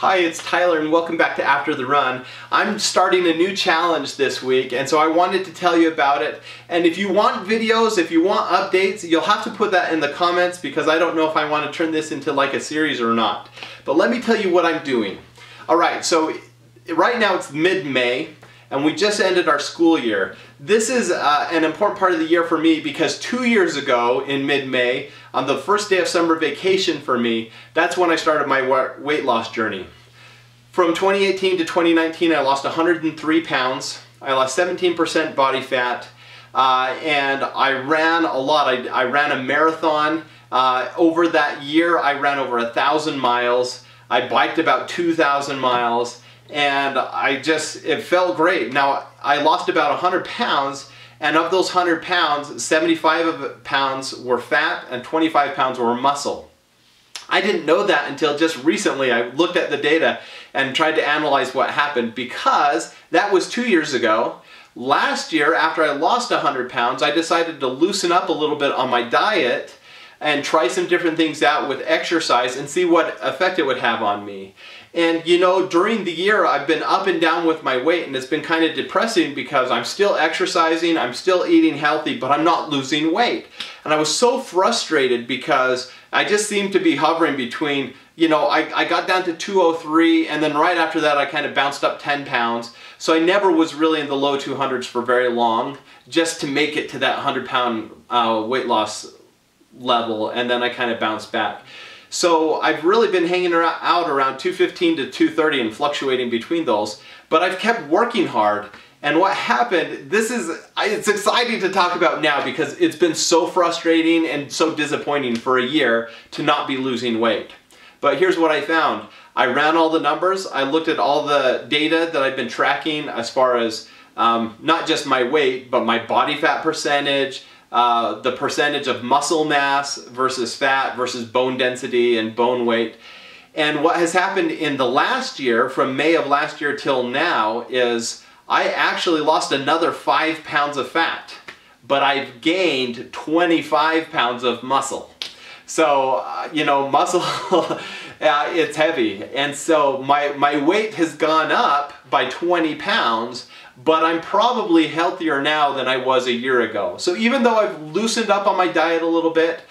Hi, it's Tyler and welcome back to After the Run. I'm starting a new challenge this week and so I wanted to tell you about it. And if you want videos, if you want updates, you'll have to put that in the comments because I don't know if I want to turn this into like a series or not. But let me tell you what I'm doing. Alright, so right now it's mid-May and we just ended our school year. This is uh, an important part of the year for me because two years ago in mid-May, on the first day of summer vacation for me, that's when I started my weight loss journey. From 2018 to 2019, I lost 103 pounds. I lost 17% body fat. Uh, and I ran a lot. I, I ran a marathon. Uh, over that year, I ran over a thousand miles. I biked about 2,000 miles and I just, it felt great. Now, I lost about 100 pounds, and of those 100 pounds, 75 pounds were fat and 25 pounds were muscle. I didn't know that until just recently. I looked at the data and tried to analyze what happened because that was two years ago. Last year, after I lost 100 pounds, I decided to loosen up a little bit on my diet and try some different things out with exercise and see what effect it would have on me. And you know, during the year, I've been up and down with my weight and it's been kind of depressing because I'm still exercising, I'm still eating healthy, but I'm not losing weight. And I was so frustrated because I just seemed to be hovering between, you know, I, I got down to 203 and then right after that I kind of bounced up 10 pounds. So I never was really in the low 200s for very long just to make it to that 100 pound uh, weight loss level and then I kind of bounced back. So I've really been hanging out around 215 to 230 and fluctuating between those, but I've kept working hard. And what happened, this is, it's exciting to talk about now because it's been so frustrating and so disappointing for a year to not be losing weight. But here's what I found. I ran all the numbers, I looked at all the data that I've been tracking as far as um, not just my weight, but my body fat percentage, uh, the percentage of muscle mass versus fat versus bone density and bone weight. And what has happened in the last year, from May of last year till now, is I actually lost another five pounds of fat, but I've gained 25 pounds of muscle. So, uh, you know, muscle, uh, it's heavy. And so my, my weight has gone up by 20 pounds, but I'm probably healthier now than I was a year ago. So even though I've loosened up on my diet a little bit,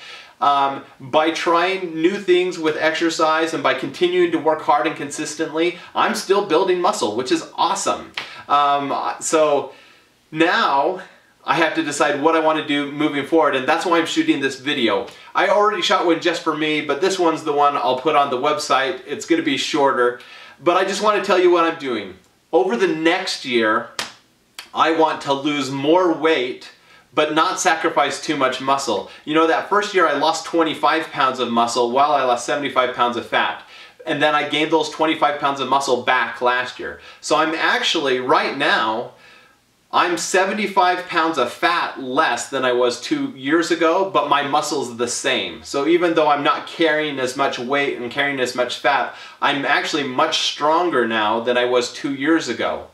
um, by trying new things with exercise and by continuing to work hard and consistently, I'm still building muscle, which is awesome. Um, so now I have to decide what I want to do moving forward and that's why I'm shooting this video. I already shot one just for me, but this one's the one I'll put on the website. It's going to be shorter, but I just want to tell you what I'm doing. Over the next year, I want to lose more weight but not sacrifice too much muscle. You know, that first year I lost 25 pounds of muscle while I lost 75 pounds of fat. And then I gained those 25 pounds of muscle back last year. So I'm actually, right now, I'm 75 pounds of fat less than I was two years ago, but my muscle's the same. So even though I'm not carrying as much weight and carrying as much fat, I'm actually much stronger now than I was two years ago.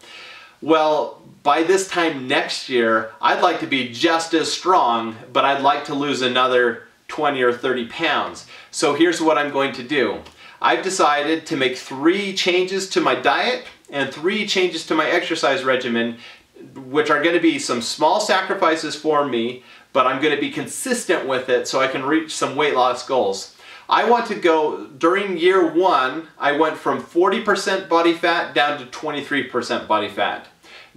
Well, by this time next year, I'd like to be just as strong, but I'd like to lose another 20 or 30 pounds. So here's what I'm going to do. I've decided to make three changes to my diet and three changes to my exercise regimen, which are going to be some small sacrifices for me, but I'm going to be consistent with it so I can reach some weight loss goals. I want to go, during year one, I went from 40% body fat down to 23% body fat.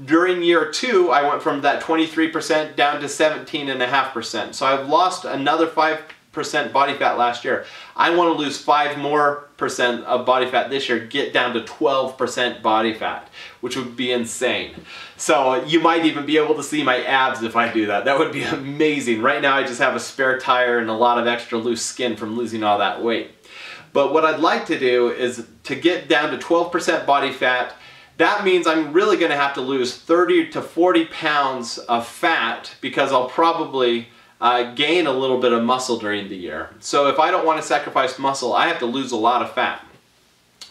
During year two, I went from that 23% down to 17.5%. So I've lost another 5% body fat last year. I want to lose 5 more percent of body fat this year, get down to 12% body fat, which would be insane. So you might even be able to see my abs if I do that. That would be amazing. Right now I just have a spare tire and a lot of extra loose skin from losing all that weight. But what I'd like to do is to get down to 12% body fat that means I'm really going to have to lose 30 to 40 pounds of fat because I'll probably uh, gain a little bit of muscle during the year. So if I don't want to sacrifice muscle, I have to lose a lot of fat.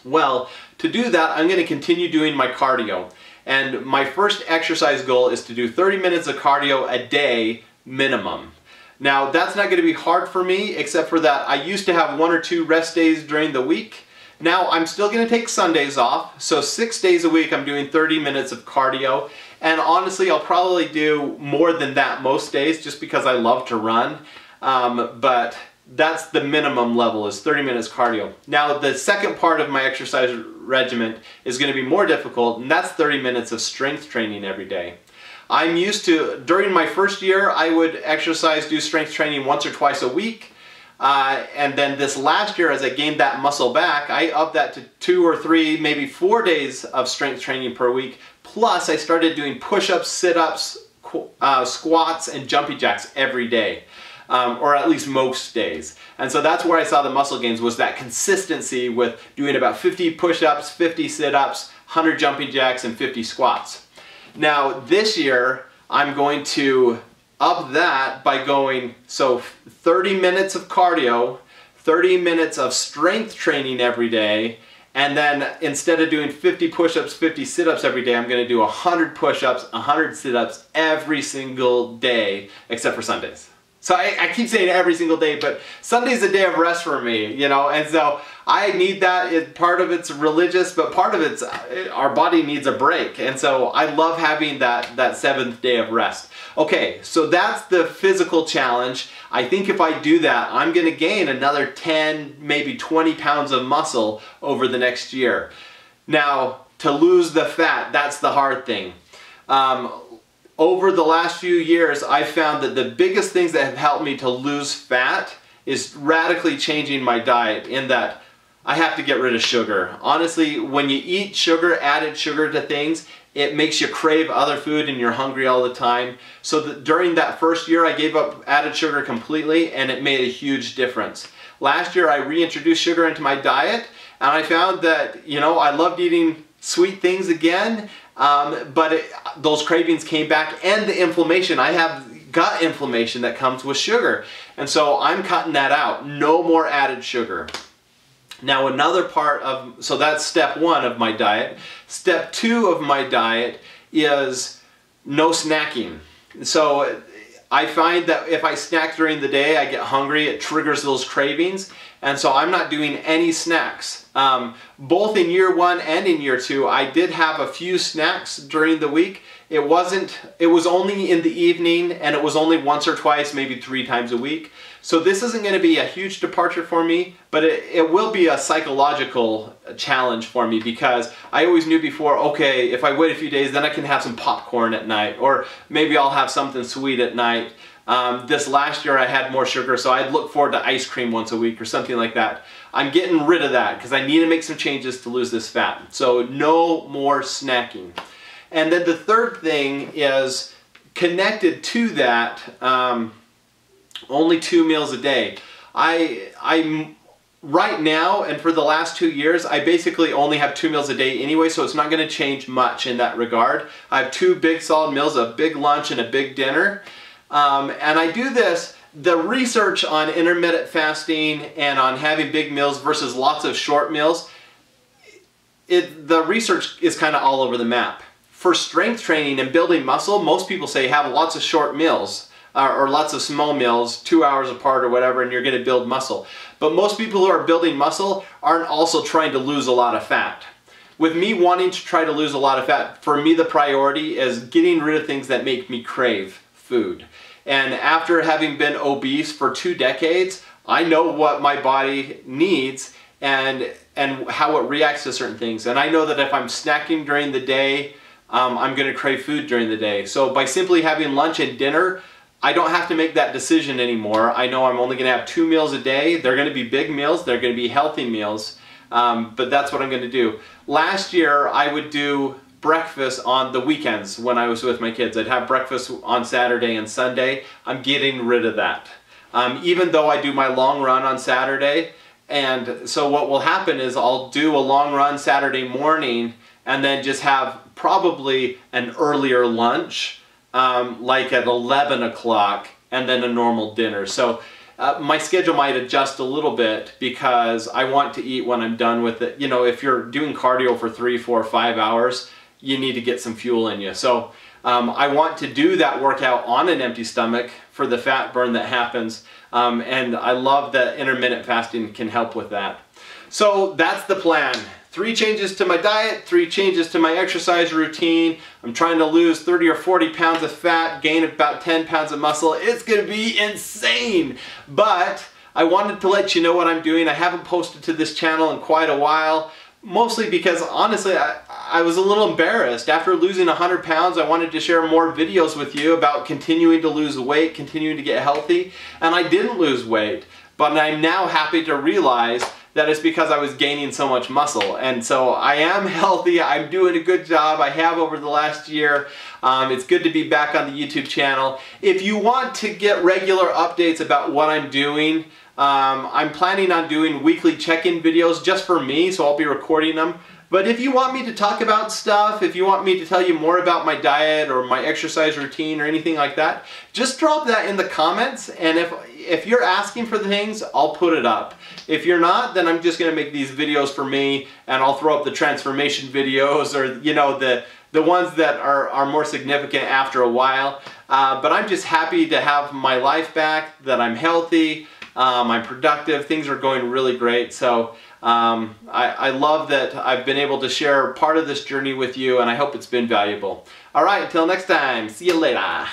Well, to do that, I'm going to continue doing my cardio. And my first exercise goal is to do 30 minutes of cardio a day minimum. Now, that's not going to be hard for me, except for that I used to have one or two rest days during the week. Now I'm still going to take Sundays off, so six days a week I'm doing 30 minutes of cardio. And honestly, I'll probably do more than that most days just because I love to run. Um, but that's the minimum level is 30 minutes cardio. Now the second part of my exercise regimen is going to be more difficult and that's 30 minutes of strength training every day. I'm used to, during my first year, I would exercise, do strength training once or twice a week. Uh, and then this last year, as I gained that muscle back, I upped that to two or three, maybe four days of strength training per week. Plus, I started doing push-ups, sit-ups, uh, squats, and jumpy jacks every day. Um, or at least most days. And so that's where I saw the muscle gains was that consistency with doing about 50 push-ups, 50 sit-ups, 100 jumping jacks, and 50 squats. Now this year, I'm going to up that by going, so 30 minutes of cardio, 30 minutes of strength training every day, and then instead of doing 50 push-ups, 50 sit-ups every day, I'm gonna do 100 push-ups, 100 sit-ups every single day, except for Sundays. So I, I, keep saying every single day, but Sunday's a day of rest for me, you know, and so I need that. It, part of it's religious, but part of it's uh, our body needs a break, and so I love having that that seventh day of rest. Okay, so that's the physical challenge. I think if I do that, I'm going to gain another 10, maybe 20 pounds of muscle over the next year. Now, to lose the fat, that's the hard thing. Um, over the last few years, I've found that the biggest things that have helped me to lose fat is radically changing my diet in that I have to get rid of sugar. Honestly, when you eat sugar, added sugar to things, it makes you crave other food and you're hungry all the time. So that during that first year, I gave up added sugar completely and it made a huge difference. Last year, I reintroduced sugar into my diet and I found that, you know, I loved eating sweet things again um, but it, those cravings came back and the inflammation. I have gut inflammation that comes with sugar. And so I'm cutting that out. No more added sugar. Now another part of, so that's step one of my diet. Step two of my diet is no snacking. So I find that if I snack during the day, I get hungry, it triggers those cravings, and so I'm not doing any snacks. Um, both in year one and in year two, I did have a few snacks during the week. It wasn't, it was only in the evening, and it was only once or twice, maybe three times a week. So this isn't going to be a huge departure for me, but it, it will be a psychological challenge for me because I always knew before, okay, if I wait a few days, then I can have some popcorn at night, or maybe I'll have something sweet at night. Um, this last year I had more sugar, so I'd look forward to ice cream once a week or something like that. I'm getting rid of that because I need to make some changes to lose this fat. So no more snacking. And then the third thing is connected to that, um, only two meals a day. I, I'm right now and for the last two years I basically only have two meals a day anyway so it's not going to change much in that regard. I have two big solid meals, a big lunch and a big dinner um, and I do this the research on intermittent fasting and on having big meals versus lots of short meals it, the research is kind of all over the map. For strength training and building muscle, most people say have lots of short meals uh, or lots of small meals, two hours apart or whatever, and you're going to build muscle. But most people who are building muscle aren't also trying to lose a lot of fat. With me wanting to try to lose a lot of fat, for me the priority is getting rid of things that make me crave food. And after having been obese for two decades, I know what my body needs and and how it reacts to certain things. And I know that if I'm snacking during the day, um, I'm going to crave food during the day. So by simply having lunch and dinner, I don't have to make that decision anymore. I know I'm only going to have two meals a day. They're going to be big meals. They're going to be healthy meals. Um, but that's what I'm going to do. Last year, I would do breakfast on the weekends when I was with my kids. I'd have breakfast on Saturday and Sunday. I'm getting rid of that. Um, even though I do my long run on Saturday, and so what will happen is I'll do a long run Saturday morning and then just have probably an earlier lunch um, like at 11 o'clock and then a normal dinner. So uh, my schedule might adjust a little bit because I want to eat when I'm done with it. You know, if you're doing cardio for three, four, five hours, you need to get some fuel in you. So um, I want to do that workout on an empty stomach for the fat burn that happens. Um, and I love that intermittent fasting can help with that. So that's the plan. Three changes to my diet, three changes to my exercise routine. I'm trying to lose 30 or 40 pounds of fat, gain about 10 pounds of muscle. It's gonna be insane. But I wanted to let you know what I'm doing. I haven't posted to this channel in quite a while, mostly because honestly, I, I was a little embarrassed. After losing 100 pounds, I wanted to share more videos with you about continuing to lose weight, continuing to get healthy, and I didn't lose weight. But I'm now happy to realize that it's because I was gaining so much muscle. And so I am healthy, I'm doing a good job, I have over the last year. Um, it's good to be back on the YouTube channel. If you want to get regular updates about what I'm doing, um, I'm planning on doing weekly check-in videos just for me, so I'll be recording them. But if you want me to talk about stuff, if you want me to tell you more about my diet or my exercise routine or anything like that, just drop that in the comments and if if you're asking for the things, I'll put it up. If you're not, then I'm just gonna make these videos for me and I'll throw up the transformation videos or you know the the ones that are, are more significant after a while. Uh, but I'm just happy to have my life back, that I'm healthy, um, I'm productive, things are going really great. So um, I, I love that I've been able to share part of this journey with you and I hope it's been valuable. All right, until next time, see you later.